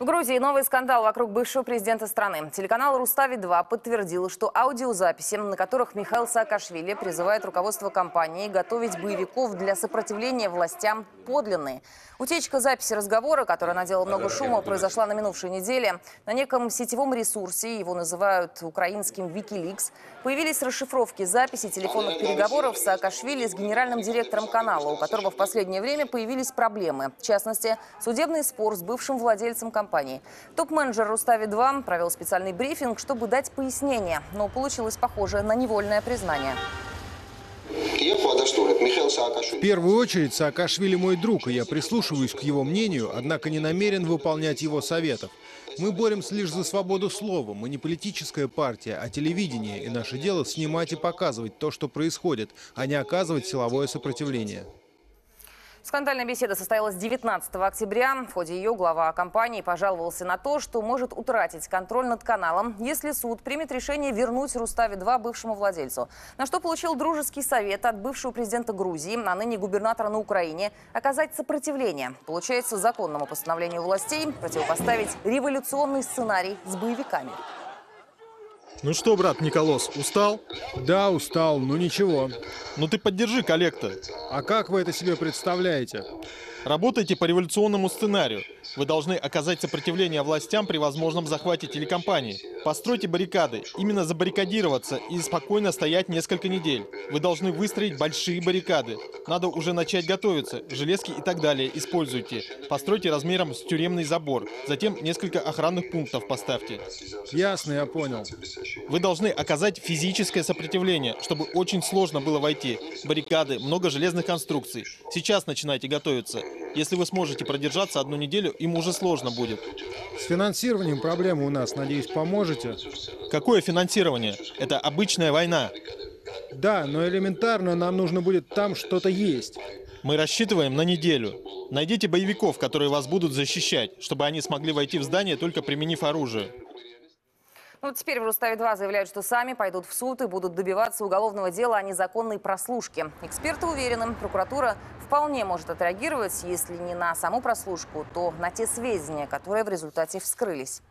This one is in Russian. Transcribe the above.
В Грузии новый скандал вокруг бывшего президента страны. Телеканал «Рустави-2» подтвердил, что аудиозаписи, на которых Михаил Саакашвили призывает руководство компании готовить боевиков для сопротивления властям, подлинные. Утечка записи разговора, которая наделала много шума, произошла на минувшей неделе. На неком сетевом ресурсе, его называют украинским Wikileaks, появились расшифровки записи телефонных переговоров Саакашвили с генеральным директором канала, у которого в последнее время появились проблемы. В частности, судебный спор с бывшим владельцем компании. Топ-менеджер Рустави-2 провел специальный брифинг, чтобы дать пояснение, но получилось похоже на невольное признание. В первую очередь Саакашвили мой друг, и я прислушиваюсь к его мнению, однако не намерен выполнять его советов. Мы боремся лишь за свободу слова. Мы не политическая партия, а телевидение, и наше дело снимать и показывать то, что происходит, а не оказывать силовое сопротивление. Скандальная беседа состоялась 19 октября. В ходе ее глава компании пожаловался на то, что может утратить контроль над каналом, если суд примет решение вернуть Рустави-2 бывшему владельцу. На что получил дружеский совет от бывшего президента Грузии, а ныне губернатора на Украине, оказать сопротивление. Получается, законному постановлению властей противопоставить революционный сценарий с боевиками. Ну что, брат Николос, устал? Да, устал, но ничего. Ну ты поддержи коллекта. А как вы это себе представляете? Работайте по революционному сценарию. Вы должны оказать сопротивление властям при возможном захвате телекомпании. Постройте баррикады, именно забаррикадироваться и спокойно стоять несколько недель. Вы должны выстроить большие баррикады. Надо уже начать готовиться. Железки и так далее используйте. Постройте размером с тюремный забор. Затем несколько охранных пунктов поставьте. Ясно, я понял. Вы должны оказать физическое сопротивление, чтобы очень сложно было войти. Баррикады, много железных конструкций. Сейчас начинайте готовиться. Если вы сможете продержаться одну неделю, им уже сложно будет. С финансированием проблемы у нас, надеюсь, поможете? Какое финансирование? Это обычная война. Да, но элементарно нам нужно будет там что-то есть. Мы рассчитываем на неделю. Найдите боевиков, которые вас будут защищать, чтобы они смогли войти в здание, только применив оружие. Ну, теперь в Руставе-2 заявляют, что сами пойдут в суд и будут добиваться уголовного дела о незаконной прослушке. Эксперты уверены, прокуратура вполне может отреагировать, если не на саму прослушку, то на те сведения, которые в результате вскрылись.